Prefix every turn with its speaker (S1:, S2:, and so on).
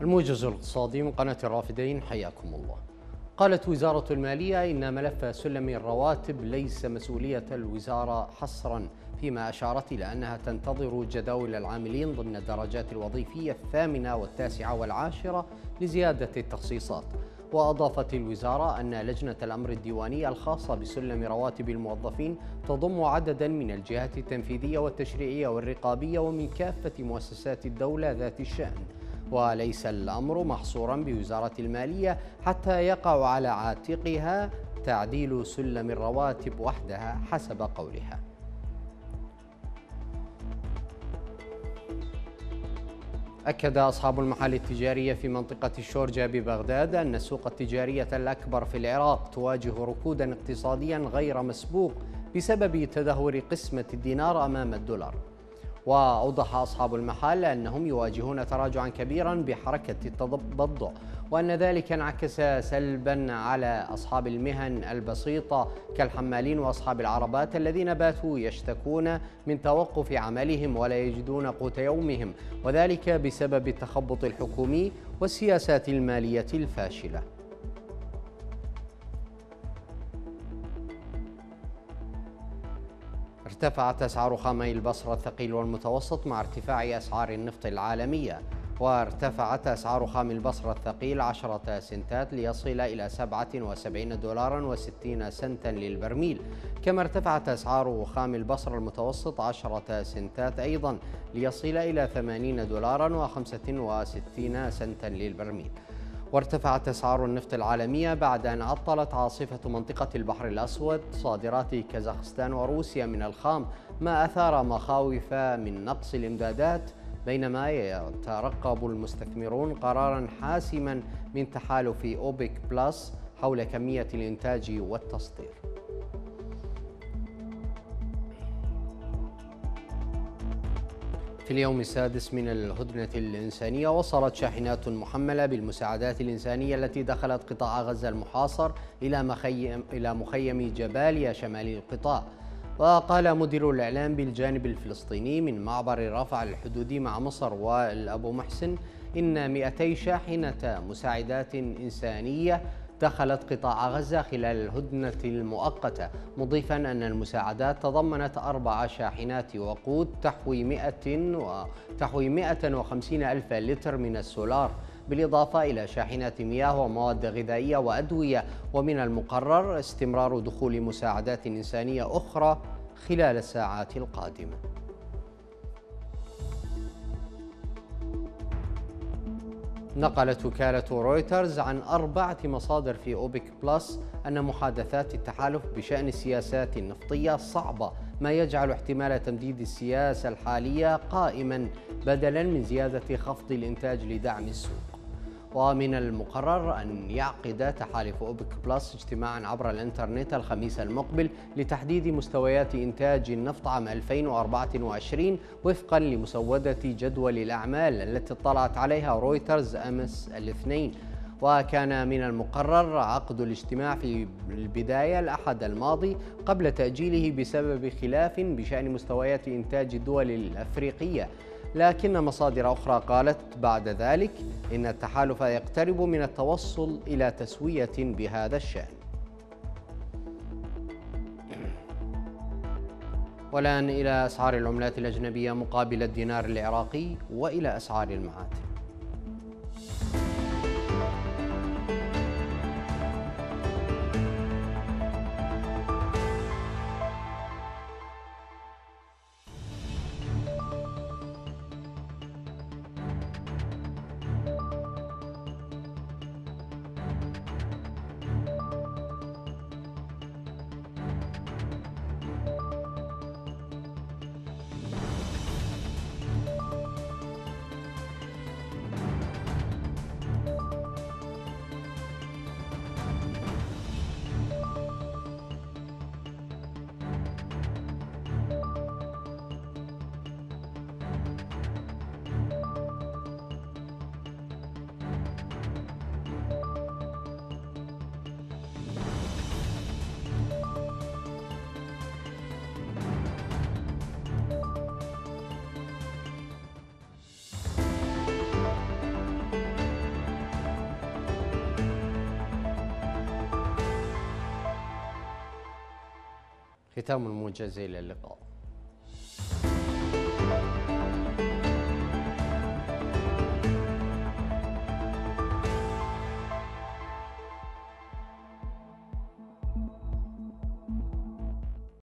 S1: الموجز الاقتصادي من قناة الرافدين حياكم الله. قالت وزارة المالية إن ملف سلم الرواتب ليس مسؤولية الوزارة حصرا فيما أشارت إلى أنها تنتظر جداول العاملين ضمن الدرجات الوظيفية الثامنة والتاسعة والعاشرة لزيادة التخصيصات. وأضافت الوزارة أن لجنة الأمر الديواني الخاصة بسلم رواتب الموظفين تضم عددا من الجهات التنفيذية والتشريعية والرقابية ومن كافة مؤسسات الدولة ذات الشأن. وليس الأمر محصورا بوزارة المالية حتى يقع على عاتقها تعديل سلم الرواتب وحدها حسب قولها. أكد أصحاب المحال التجارية في منطقة الشورجة ببغداد أن السوق التجارية الأكبر في العراق تواجه ركودا اقتصاديا غير مسبوق بسبب تدهور قسمة الدينار أمام الدولار. وأوضح أصحاب المحال أنهم يواجهون تراجعا كبيرا بحركة التبضع وأن ذلك انعكس سلبا على أصحاب المهن البسيطة كالحمالين وأصحاب العربات الذين باتوا يشتكون من توقف عملهم ولا يجدون قوت يومهم وذلك بسبب التخبط الحكومي والسياسات المالية الفاشلة. ارتفعت أسعار خامي البصرة الثقيل والمتوسط مع ارتفاع أسعار النفط العالمية وارتفعت أسعار خام البصرة الثقيل عشرة سنتات ليصل إلى 77 دولارا و60 سنتا للبرميل كما ارتفعت أسعار خام البصرة المتوسط عشرة سنتات أيضا ليصل إلى 80 دولارا و65 سنتا للبرميل. وارتفعت أسعار النفط العالمية بعد أن عطلت عاصفة منطقة البحر الأسود صادرات كازاخستان وروسيا من الخام ما أثار مخاوف من نقص الإمدادات بينما يترقب المستثمرون قرارا حاسما من تحالف أوبك بلس حول كمية الإنتاج والتصدير. في اليوم السادس من الهدنة الإنسانية وصلت شاحنات محملة بالمساعدات الإنسانية التي دخلت قطاع غزة المحاصر إلى مخيم إلى مخيم جباليا شمال القطاع. وقال مدير الإعلام بالجانب الفلسطيني من معبر رفع الحدودي مع مصر والأبو محسن إن 200 شاحنة مساعدات إنسانية دخلت قطاع غزة خلال الهدنة المؤقتة مضيفا أن المساعدات تضمنت أربع شاحنات وقود تحوي 100 وتحوي 150 ألف لتر من السولار بالإضافة إلى شاحنات مياه ومواد غذائية وأدوية. ومن المقرر استمرار دخول مساعدات إنسانية أخرى خلال الساعات القادمة. نقلت وكالة رويترز عن أربعة مصادر في أوبك بلس أن محادثات التحالف بشأن السياسات النفطية صعبة ما يجعل احتمال تمديد السياسة الحالية قائما بدلا من زيادة خفض الإنتاج لدعم السوق. ومن المقرر أن يعقد تحالف أوبك بلس اجتماعا عبر الإنترنت الخميس المقبل لتحديد مستويات إنتاج النفط عام 2024 وفقا لمسودة جدول الأعمال التي اطلعت عليها رويترز أمس الاثنين وكان من المقرر عقد الاجتماع في البداية الأحد الماضي قبل تأجيله بسبب خلاف بشأن مستويات إنتاج الدول الأفريقية. لكن مصادر أخرى قالت بعد ذلك إن التحالف يقترب من التوصل إلى تسوية بهذا الشأن. والآن إلى أسعار العملات الأجنبية مقابل الدينار العراقي وإلى أسعار المعادن ختام موجز إلى اللقاء.